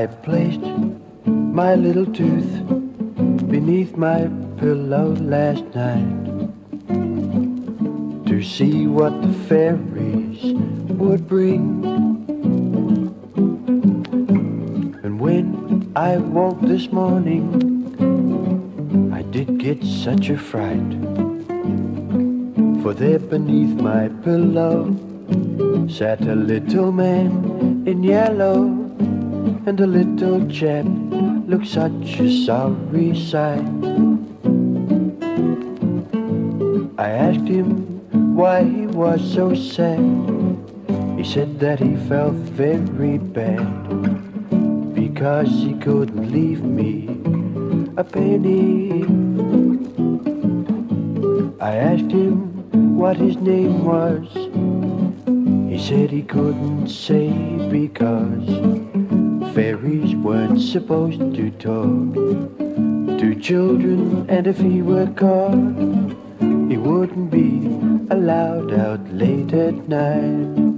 I placed my little tooth beneath my pillow last night to see what the fairies would bring. And when I woke this morning, I did get such a fright. For there beneath my pillow sat a little man in yellow, and the little chap looked such a sorry sight. I asked him why he was so sad. He said that he felt very bad because he couldn't leave me a penny. I asked him what his name was. He said he couldn't say because fairies weren't supposed to talk to children, and if he were caught, he wouldn't be allowed out late at night.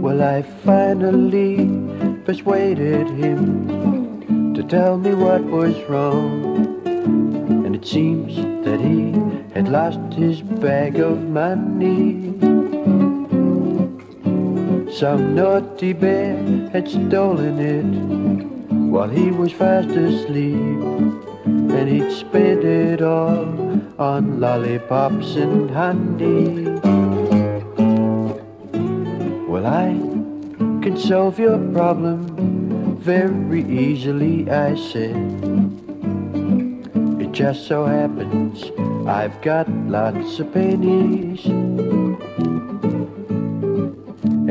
Well, I finally persuaded him to tell me what was wrong. And it seems that he had lost his bag of money. Some naughty bear had stolen it while he was fast asleep. And he'd spent it all on lollipops and honey. Well, I can solve your problem very easily, I said. It just so happens I've got lots of pennies.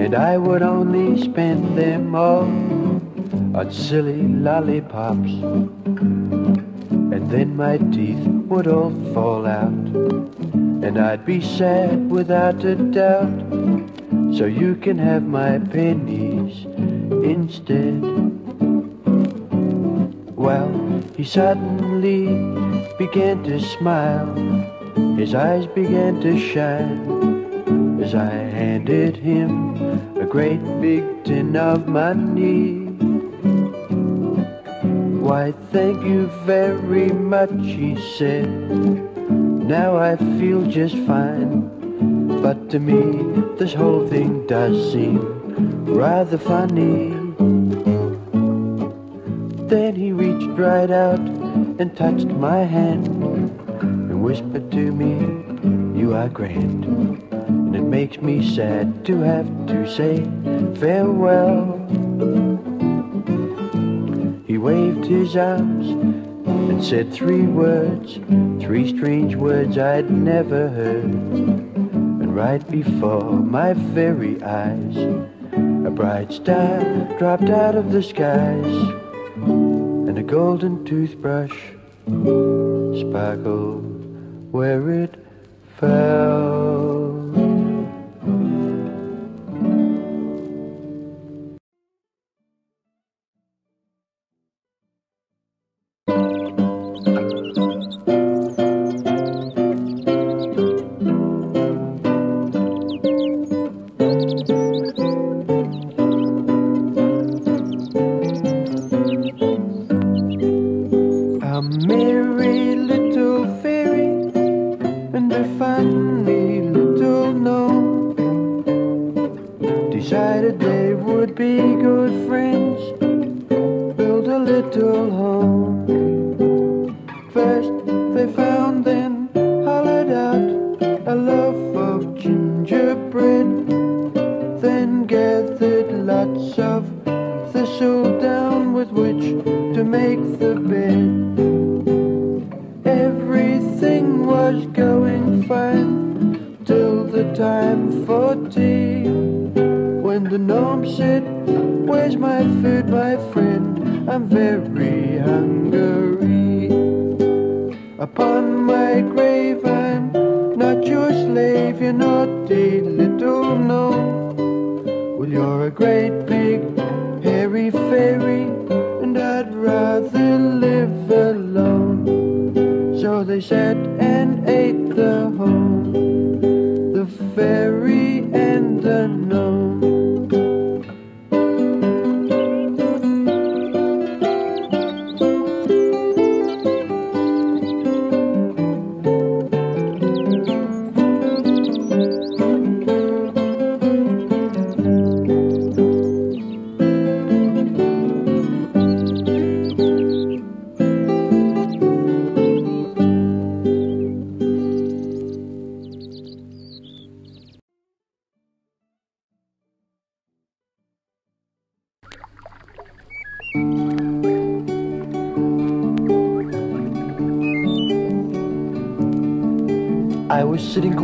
And I would only spend them all on silly lollipops. And then my teeth would all fall out. And I'd be sad without a doubt. So you can have my pennies instead. Well, he suddenly began to smile. His eyes began to shine as I handed him great big tin of money. Why, thank you very much, he said. Now I feel just fine. But to me, this whole thing does seem rather funny. Then he reached right out and touched my hand and whispered to me, You are grand. It makes me sad to have to say farewell. He waved his arms and said three words, three strange words I'd never heard. And right before my very eyes, a bright star dropped out of the skies, and a golden toothbrush sparkled where it fell.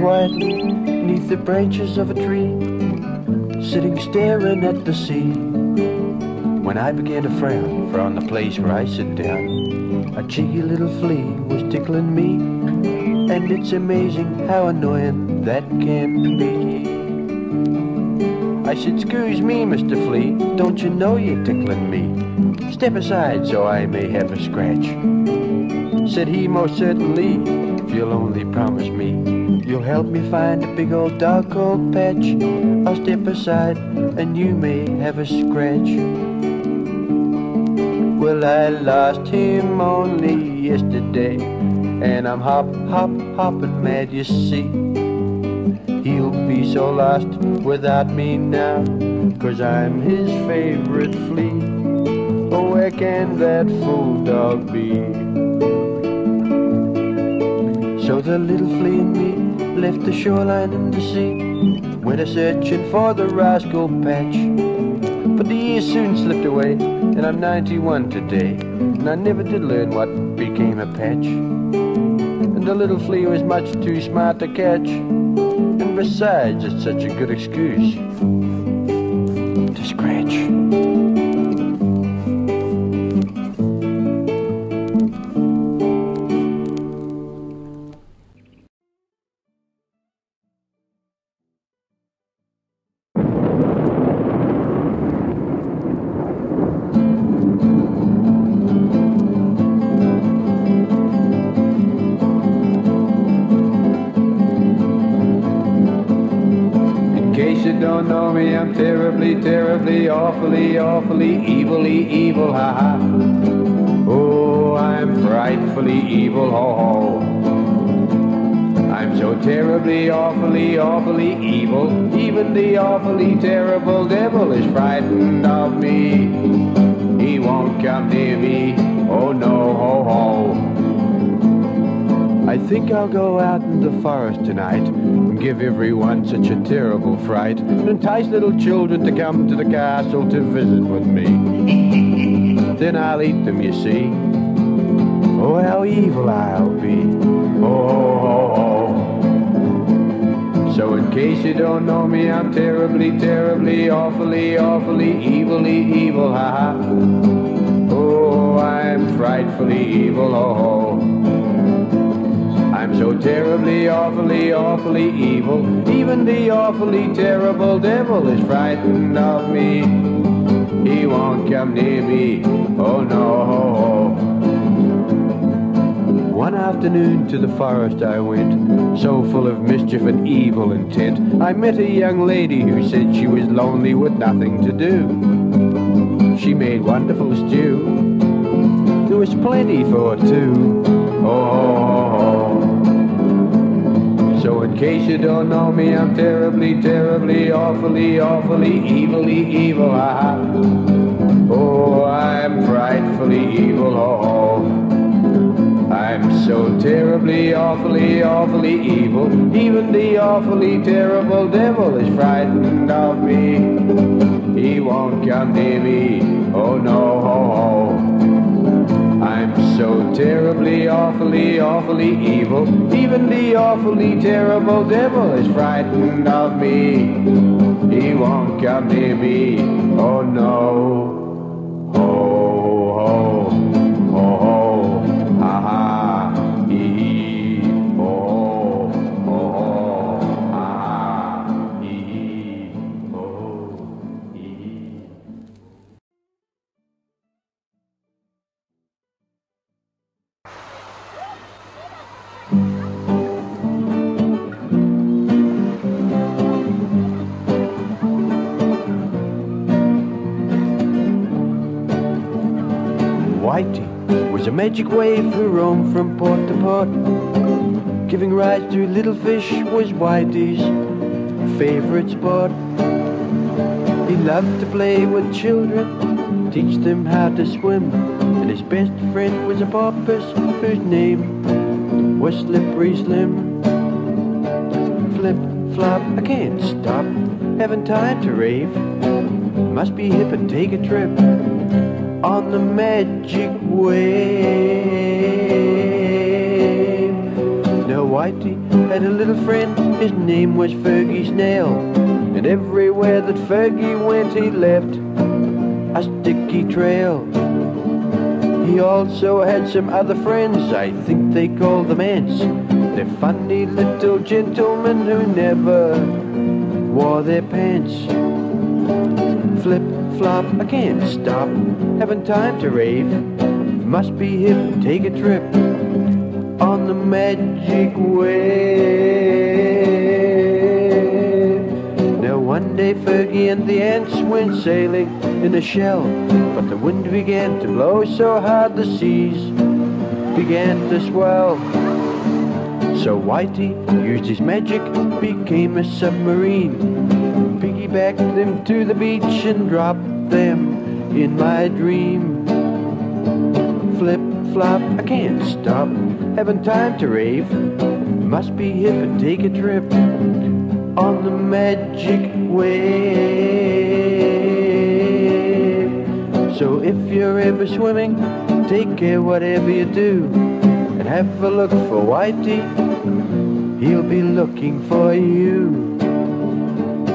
Quietly neath the branches of a tree, sitting staring at the sea. When I began to frown, for on the place where I sit down, a cheeky little flea was tickling me. And it's amazing how annoying that can be. I said, excuse me, Mr. Flea, don't you know you're tickling me? Step aside so I may have a scratch. Said he, most certainly, if you'll only promise me, you'll help me find a big old dog called Patch. I'll step aside and you may have a scratch. Well, I lost him only yesterday, and I'm hop, hop, hopping mad, you see. He'll be so lost without me now, cause I'm his favorite flea. Oh, where can that fool dog be? So the little flea and me left the shoreline and the sea, went a searching for the rascal patch. But the years soon slipped away, and I'm 91 today, and I never did learn what became a patch. And the little flea was much too smart to catch. And besides, it's such a good excuse to scratch. Don't know me, I'm terribly, terribly, awfully, awfully, evilly, evil, ha ha. Oh, I'm frightfully evil, ho ho. I'm so terribly, awfully, awfully evil. Even the awfully terrible devil is frightened of me. He won't come near me. Oh no, ho ho. I think I'll go out in the forest tonight give everyone such a terrible fright and entice little children to come to the castle to visit with me. then I'll eat them, you see. Oh, how evil I'll be. Oh, oh, oh, oh, oh. So in case you don't know me, I'm terribly, terribly, awfully, awfully, evilly, evil, ha ha. Oh, I'm frightfully evil, oh, oh. oh. Terribly, awfully, awfully evil. Even the awfully terrible devil is frightened of me. He won't come near me. Oh no. One afternoon to the forest I went, so full of mischief and evil intent. I met a young lady who said she was lonely with nothing to do. She made wonderful stew. There was plenty for two. Oh, so in case you don't know me, I'm terribly, terribly, awfully, awfully, evilly, evil. Ah, oh, I'm frightfully evil. Oh, I'm so terribly, awfully, awfully evil. Even the awfully terrible devil is frightened of me. He won't come near me. Oh no, ho, ho. I'm so terribly, awfully, awfully evil. Even the awfully terrible devil is frightened of me. He won't come near me. Oh no. Ho, ho, magic wave who roamed from port to port. Giving rise to little fish was Whitey's favorite sport. He loved to play with children, teach them how to swim. And his best friend was a porpoise whose name was Slippery Slim. Flip, flop, I can't stop, haven't time to rave. Must be hip and take a trip on the magic wave. Now Whitey had a little friend, his name was Fergie Snail. And everywhere that Fergie went, he left a sticky trail. He also had some other friends, I think they called them ants. They're funny little gentlemen who never wore their pants. Flip, flop, I can't stop, having time to rave. Must be hip, take a trip on the magic wave. Now one day Fergie and the ants went sailing in a shell, but the wind began to blow so hard the seas began to swell. So Whitey used his magic, became a submarine, piggybacked them to the beach and drop them in my dream. Flip, flop, I can't stop, having time to rave. Must be hip and take a trip on the magic wave. So if you're ever swimming, take care whatever you do, and have a look for Whitey. He'll be looking for you.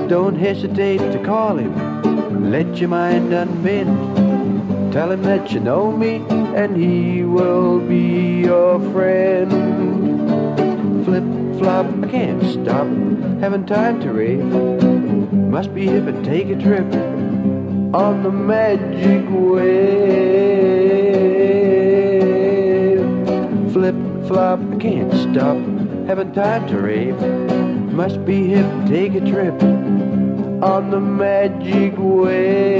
Don't hesitate to call him. Let your mind unbend. Tell him that you know me, and he will be your friend. Flip, flop, I can't stop. Having time to rave. Must be hip and take a trip on the magic wave. Flip, flop, I can't stop. Having time to rave. Must be hip, take a trip on the magic wave.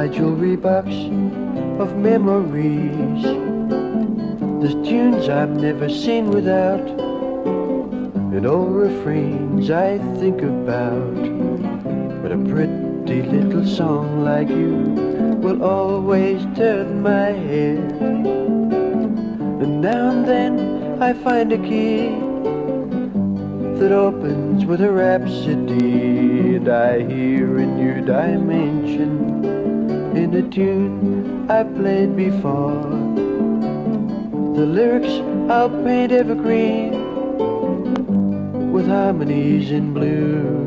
My jewelry box of memories. There's tunes I've never seen without and old refrains I think about. But a pretty little song like you will always turn my head. And now and then I find a key that opens with a rhapsody, and I hear a new dimension in a tune I played before. The lyrics I'll paint evergreen with harmonies in blue.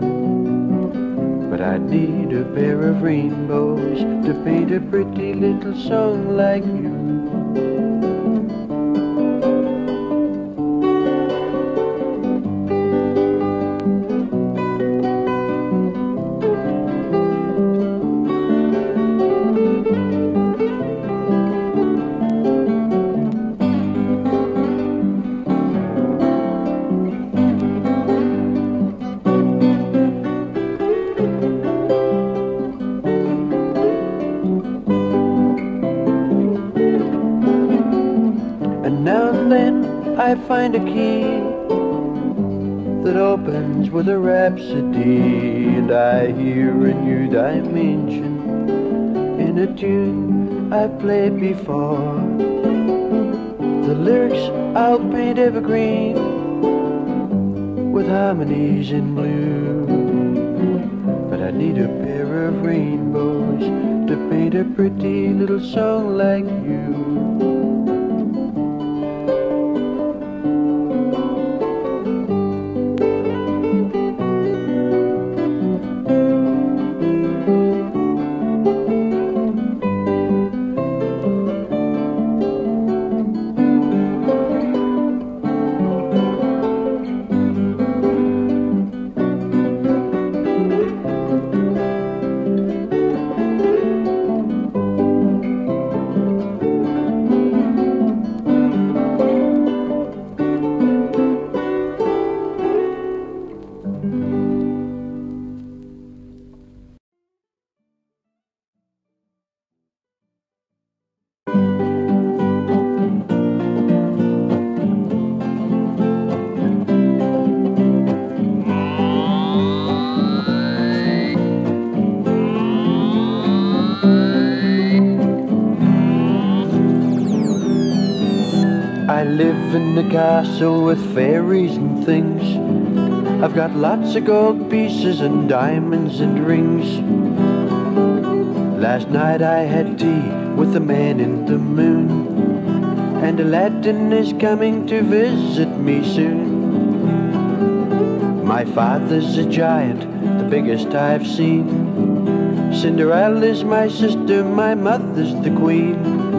But I need a pair of rainbows to paint a pretty little song like you. With a rhapsody, and I hear a new dimension in a tune I played before. The lyrics I'll paint evergreen with harmonies in blue. But I need a pair of rainbows to paint a pretty little song like you. With fairies and things. I've got lots of gold pieces and diamonds and rings. Last night I had tea with the man in the moon. And Aladdin is coming to visit me soon. My father's a giant, the biggest I've seen. Cinderella's my sister, my mother's the queen.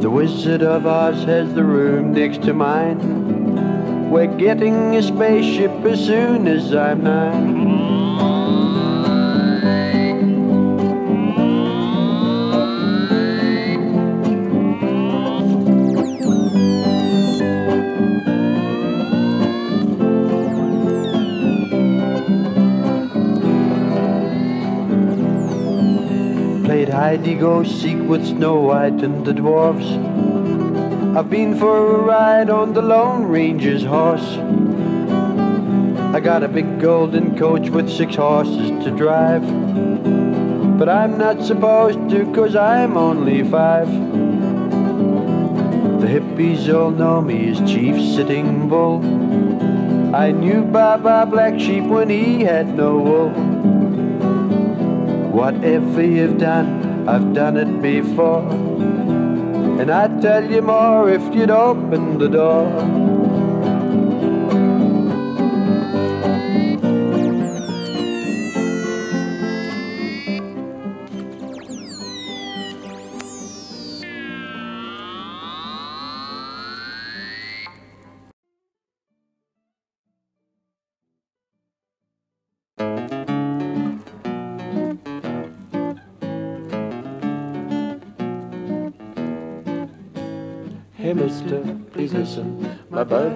The Wizard of Oz has the room next to mine. We're getting a spaceship as soon as I'm nine. Hide-and-go-seek with Snow White and the dwarfs. I've been for a ride on the Lone Ranger's horse. I got a big golden coach with six horses to drive. But I'm not supposed to cause I'm only five. The hippies all know me as Chief Sitting Bull. I knew Baa Baa Black Sheep when he had no wool. Whatever you've done, I've done it before. And I'd tell you more if you'd open the door.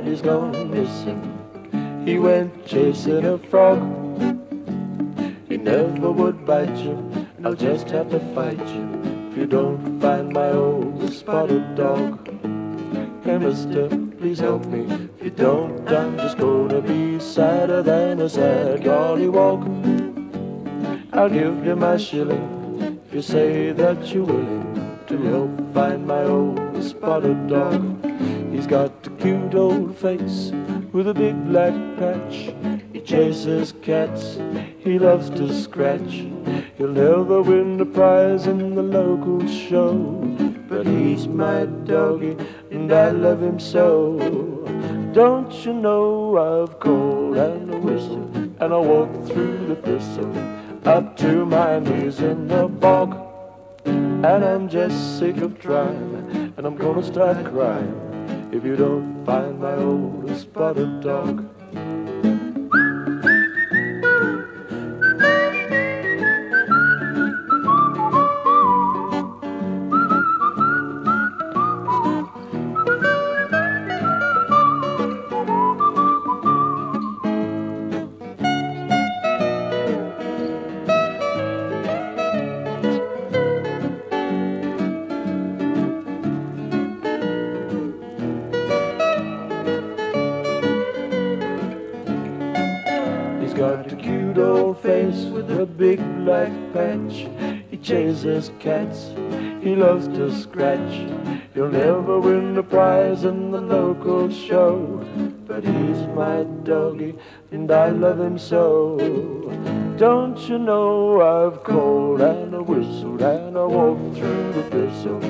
Buddy's gone missing. He went chasing a frog. He never would bite you, and I'll just have to fight you if you don't find my old spotted dog. Hey mister, please help me. If you don't, I'm just gonna be sadder than a sad gollywog. I'll give you my shilling if you say that you're willing to help find my old spotted dog. He's got cute old face with a big black patch. He chases cats, he loves to scratch. He'll never win the prize in the local show. But he's my doggy, and I love him so. Don't you know I've called and a whistled, and I walked through the thistle up to my knees in the bog. And I'm just sick of trying, and I'm gonna start crying if you don't find my old spotted dog. Chases cats, he loves to scratch. He'll never win the prize in the local show, but he's my doggy, and I love him so. Don't you know I've called and I whistled and I walked through the thistle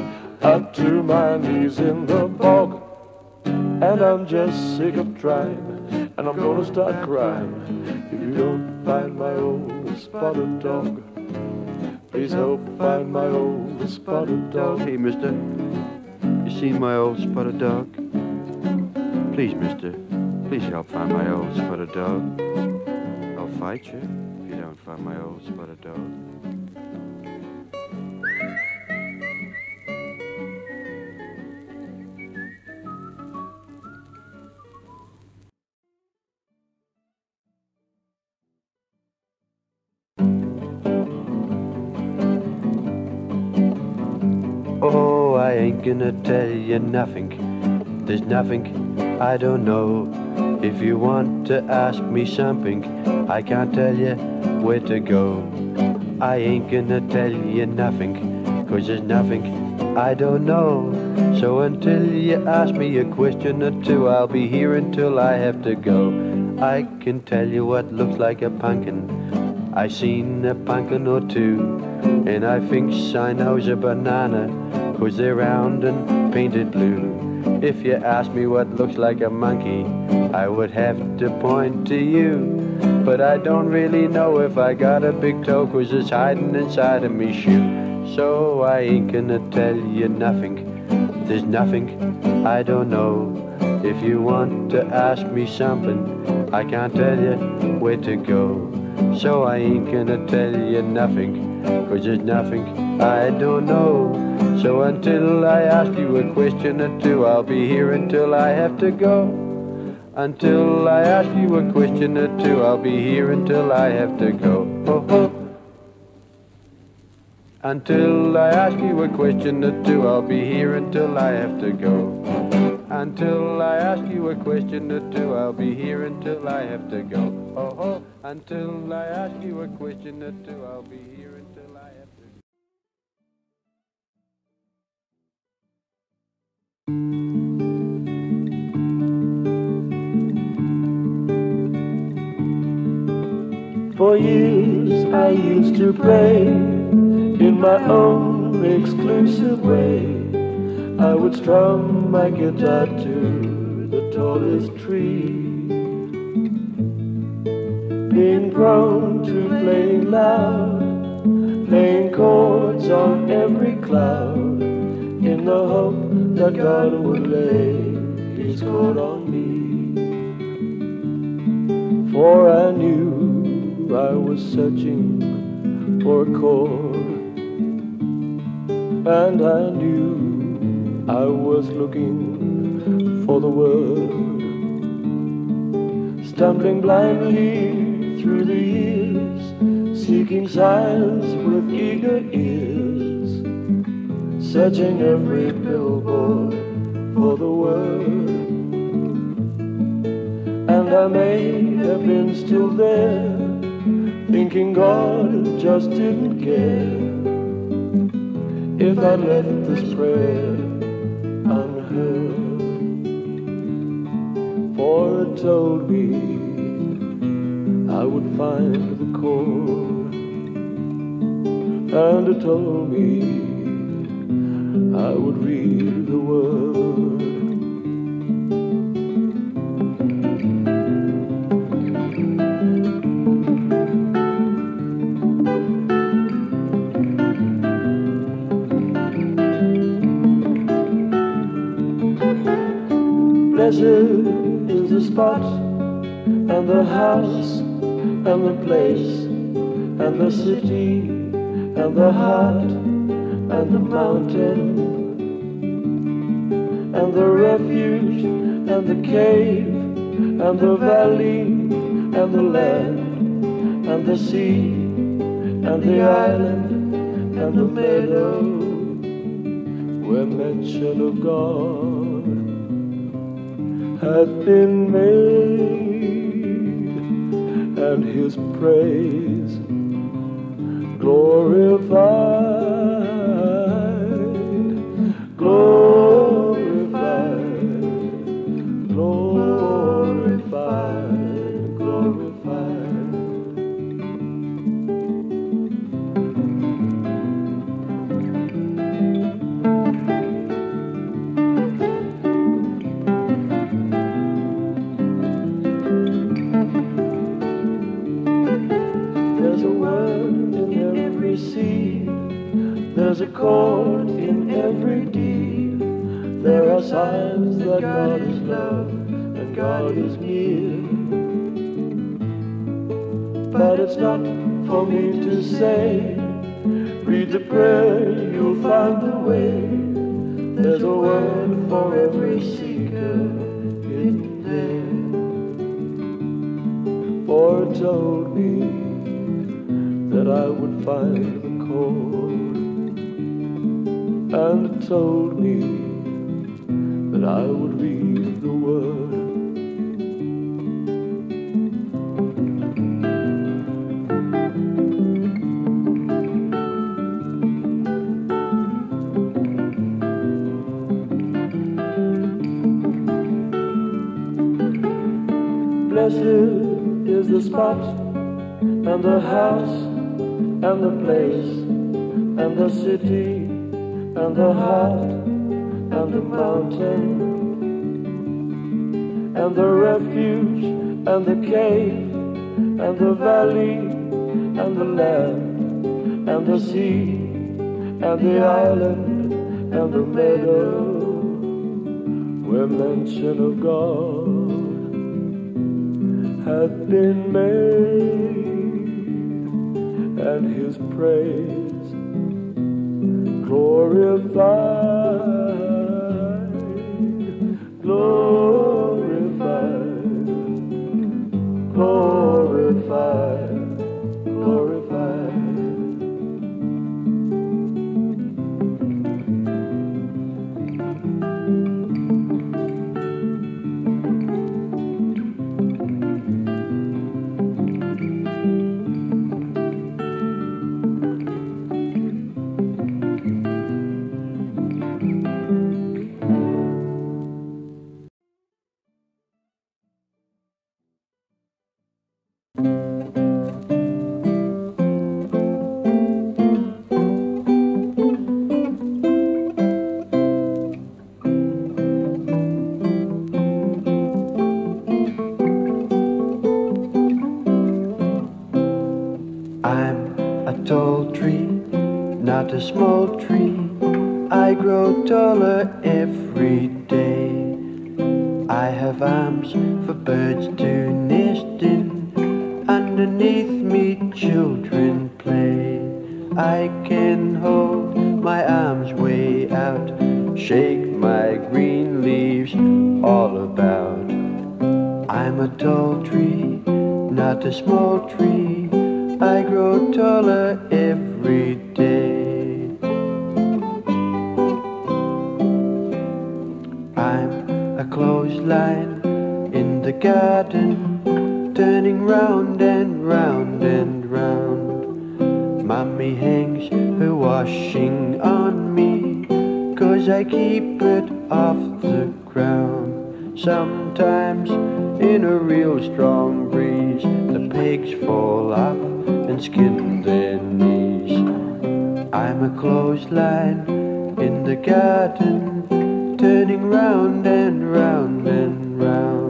up to my knees in the bog, and I'm just sick of trying, and I'm gonna start crying if you don't find my old spotted dog. Please help find my old spotted dog. Hey, mister. You seen my old spotted dog? Please, mister. Please help find my old spotted dog. I'll fight you if you don't find my old spotted dog. Gonna tell you nothing. There's nothing I don't know. If you want to ask me something, I can't tell you where to go. I ain't gonna tell you nothing, cause there's nothing I don't know. So until you ask me a question or two, I'll be here until I have to go. I can tell you what looks like a pumpkin. I seen a pumpkin or two, and I think I know's a banana, cause they're round and painted blue. If you ask me what looks like a monkey, I would have to point to you. But I don't really know if I got a big toe, cause it's hiding inside of me shoe. So I ain't gonna tell you nothing. There's nothing I don't know. If you want to ask me something, I can't tell you where to go. So I ain't gonna tell you nothing, cause there's nothing I don't know. So until I ask you a question or two, I'll be here until I have to go. Until I ask you a question or two, I'll be here until I have to go. Oh, oh. Until I ask you a question or two, I'll be here until I have to go. Until I ask you a question or two, I'll be here until I have to go. Oh, oh. Until I ask you a question or two, I'll be here For years I used to pray in my own exclusive way. I would strum my guitar to the tallest tree. Being prone to playing loud, playing chords on every cloud, in the hope that God would lay his chord on me. For I knew I was searching for a chord, and I knew I was looking for the word, stumbling blindly through the years, seeking signs with eager ears, searching every billboard for the word. And I may have been still there, thinking God just didn't care if I left this prayer unheard. For it told me I would find the chord, and it told me I would read the word. Is the spot and the house and the place and the city and the heart and the mountain and the refuge and the cave and the valley and the land and the sea and the island and the meadow where mention of God hath been made, and his praise glorified, spot and the house and the place and the city and the heart and the mountain and the refuge and the cave and the valley and the land and the sea and the island and the meadow where mention of God hath been made and his praise glorified, glorified, glorified. I can hold my arms way out, shake my green leaves all about. I'm a tall tree, not a small tree. I grow taller every day. I'm a clothesline in the garden, turning round and round and Mommy hangs her washing on me, cause I keep it off the ground. Sometimes in a real strong breeze, the pegs fall off and skin their knees. I'm a clothesline in the garden, turning round and round and round.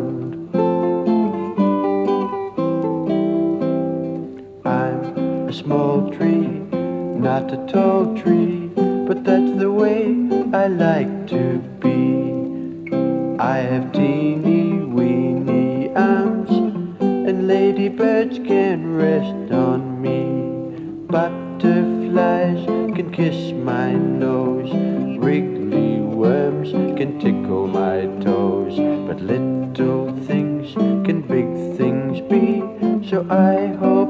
Not a tall tree, but that's the way I like to be. I have teeny weeny arms, and ladybirds can rest on me. Butterflies can kiss my nose, wriggly worms can tickle my toes, but little things can big things be. So I hope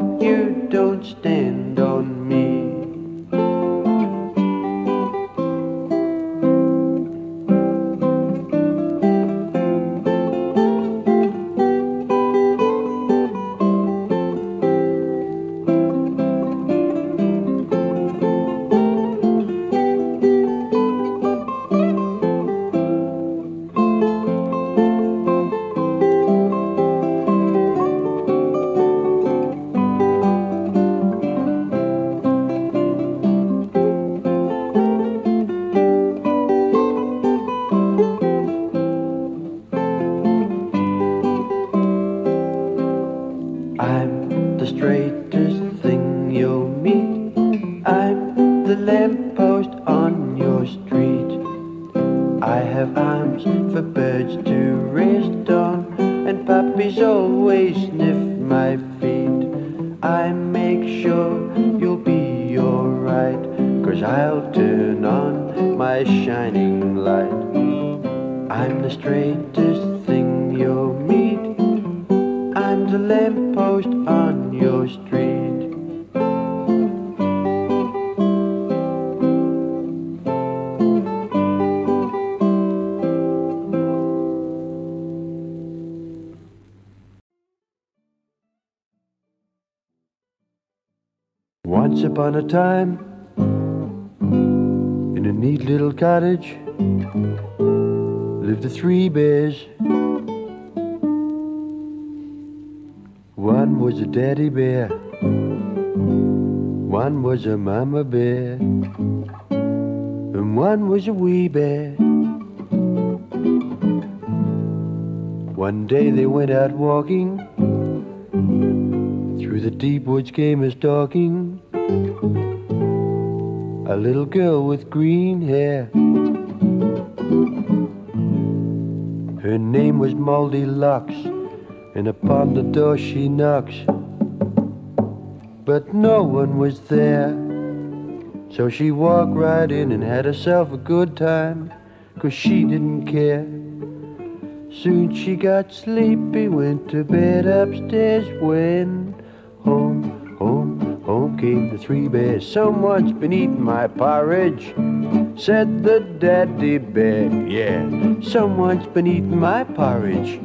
One was a daddy bear, one was a mama bear, and one was a wee bear. One day they went out walking. Through the deep woods came a stalking. A little girl with green hair. Her name was Moldy Locks, and upon the door she knocks. But no one was there. So she walked right in and had herself a good time, 'cause she didn't care. Soon she got sleepy, went to bed upstairs, went home, home, home came the three bears. Someone's been eating my porridge, said the daddy bear. Yeah, someone's been eating my porridge,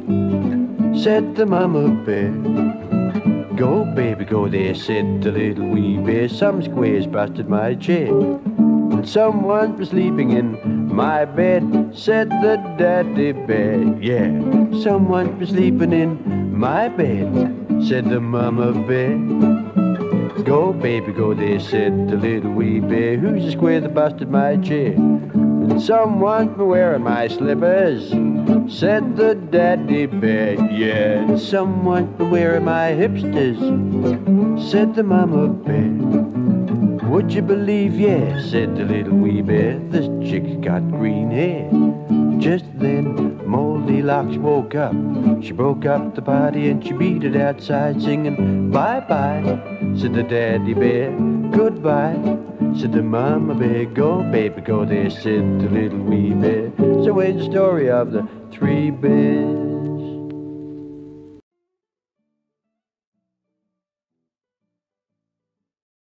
said the mama bear. Go, baby, go there, said the little wee bear. Some squares busted my chair. And someone's been sleeping in my bed, said the daddy bear. Yeah, someone's been sleeping in my bed, said the mama bear. Go, baby, go there, said the little wee bear. Who's the square that busted my chair? Someone's been wearing my slippers, said the daddy bear. Yeah, someone's been wearing my hipsters, said the mama bear. Would you believe, yeah, said the little wee bear, this chick's got green hair. Just then, Moldy Locks woke up. She broke up the party and she beat it outside, singing, Bye bye, said the daddy bear. Goodbye, said the mama bear. Go, baby, go there, said the little wee bear. So, it's the story of the three bears.